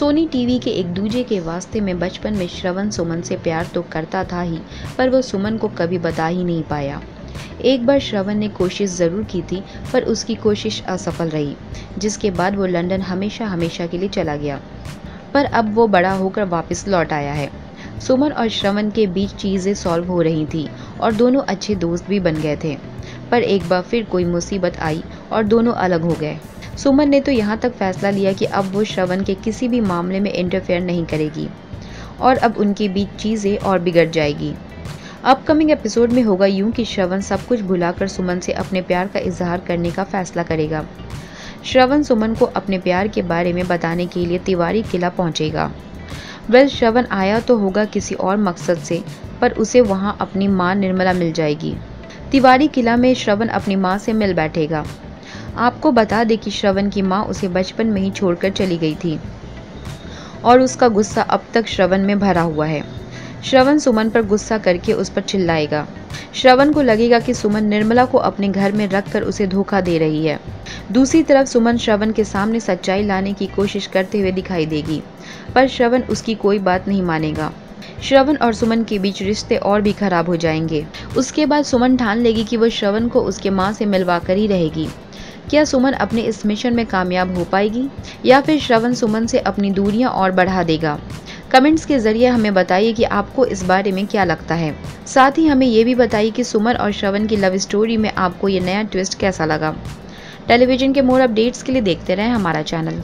Sony TV के एक दूजे के वास्ते में बचपन में श्रवण सुमन से प्यार तो करता था ही, पर वो सुमन को कभी बता ही नहीं पाया। एक बार श्रवण ने कोशिश ज़रूर की थी, पर उसकी कोशिश असफल रही, जिसके बाद वो लंदन हमेशा हमेशा के लिए चला गया। पर अब वो बड़ा होकर वापस लौट आया है। सुमन और श्रवण के बीच चीज़ें सॉल्व हो रही थी, और दोनों अच्छे दोस्त भी बन गए थे। पर एक बार फिर कोई मुसीबत आई, और दोनों अलग हो गए। सुमन ने तो यहाँ तक फैसला लिया कि अब वो श्रवण के किसी भी मामले में इंटरफेयर नहीं करेगी और अब उनके बीच चीज़ें और बिगड़ जाएगी। अपकमिंग एपिसोड में होगा यूँ कि श्रवण सब कुछ भुलाकर सुमन से अपने प्यार का इजहार करने का फैसला करेगा। श्रवण सुमन को अपने प्यार के बारे में बताने के लिए तिवारी किला पहुंचेगा। वेल श्रवण आया तो होगा किसी और मकसद से, पर उसे वहाँ अपनी माँ निर्मला मिल जाएगी। तिवारी किला में श्रवण अपनी माँ से मिल बैठेगा। आपको बता दे कि श्रवण की माँ उसे बचपन में ही छोड़कर चली गई थी। और उसका गुस्सा अब तक श्रवण में भरा हुआ है। श्रवण सुमन पर गुस्सा करके उस पर चिल्लाएगा। श्रवण को लगेगा कि सुमन निर्मला को अपने घर में रखकर उसे धोखा दे रही है। दूसरी तरफ़ सुमन श्रवण के सामने सच्चाई लाने की कोशिश करते हुए दिखाई देगी, पर श्रवण उसकी कोई बात नहीं मानेगा। श्रवण और सुमन के बीच रिश्ते और भी खराब हो जाएँगे। उसके बाद सुमन ठान लेगी कि वो श्रवण को उसके माँ से मिलवा कर ही रहेगी। क्या सुमन अपने इस मिशन में कामयाब हो पाएगी, या फिर श्रवण सुमन से अपनी दूरियाँ और बढ़ा देगा? कमेंट्स के ज़रिए हमें बताइए कि आपको इस बारे में क्या लगता है। साथ ही हमें ये भी बताइए कि सुमन और श्रवण की लव स्टोरी में आपको ये नया ट्विस्ट कैसा लगा। टेलीविज़न के मोर अपडेट्स के लिए देखते रहें हमारा चैनल